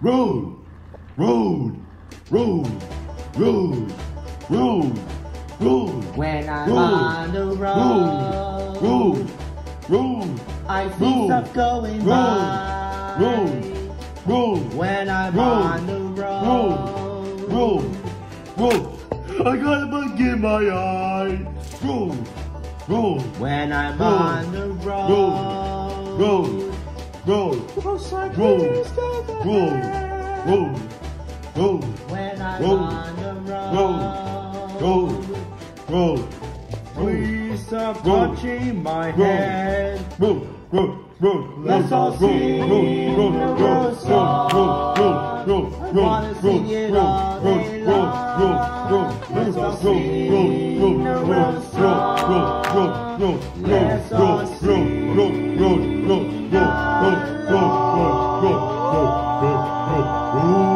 road, road, road, road, road, road, When I'm Road. on the road, road, road, I see Road. stuff going Road. by. Road. road, When I'm Road. on the road, road, road. I got a bug in my eye. Road, road, When I'm Road. on the road, road, road, road, When I'm Road. on the Road. road, road, road, Please stop Road. touching my Road. head. road, road, road, Let's all sing road, road, the road, road road, song. road, road, road, I road, wanna road, sing it road, all road, day road, long. road, road, Let's all road, sing road, the road, road road, song. road, road, road, Let's road, all road, sing road, road, road, road, road, road, road, road, road, road, road, road, road.